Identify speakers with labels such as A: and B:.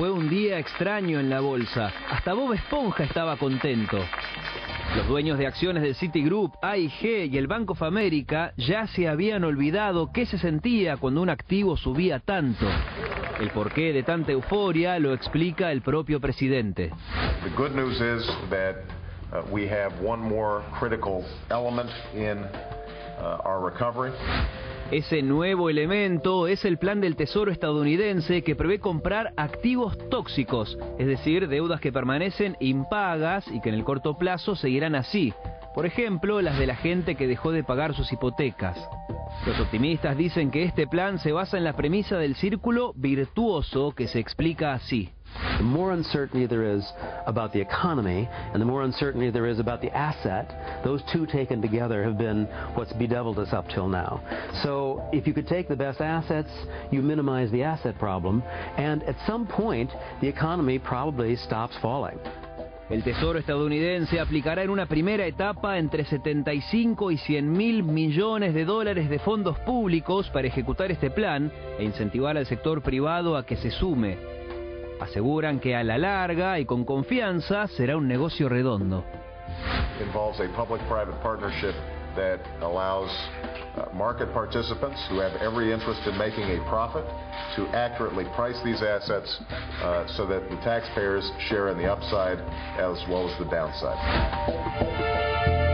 A: Fue un día extraño en la bolsa. Hasta Bob Esponja estaba contento. Los dueños de acciones del Citigroup, AIG y el Bank of America ya se habían olvidado qué se sentía cuando un activo subía tanto. El porqué de tanta euforia lo explica el propio presidente.
B: The good news is that uh, we have one more critical element in uh, our recovery.
A: Ese nuevo elemento es el plan del Tesoro estadounidense que prevé comprar activos tóxicos, es decir, deudas que permanecen impagas y que en el corto plazo seguirán así. Por ejemplo, las de la gente que dejó de pagar sus hipotecas. Los optimistas dicen que este plan se basa en la premisa del círculo virtuoso que se explica así.
C: The more uncertainty there is about the economy and the more uncertainty there is about the asset, those two taken together have been what's bedeviled us up till now. So if you could take the best assets, you minimize the asset problem, and at some point, the economy probably stops falling.
A: El Tesoro estadounidense aplicará en una primera etapa entre 75 y 100 mil millones de dólares de fondos públicos para ejecutar este plan e incentivar al sector privado a que se sume. Aseguran que a la larga y con confianza será un negocio redondo.
B: Involves a public-private partnership that allows uh, market participants who have every interest in making a profit to accurately price these assets uh, so that the taxpayers share in the upside as well as the downside.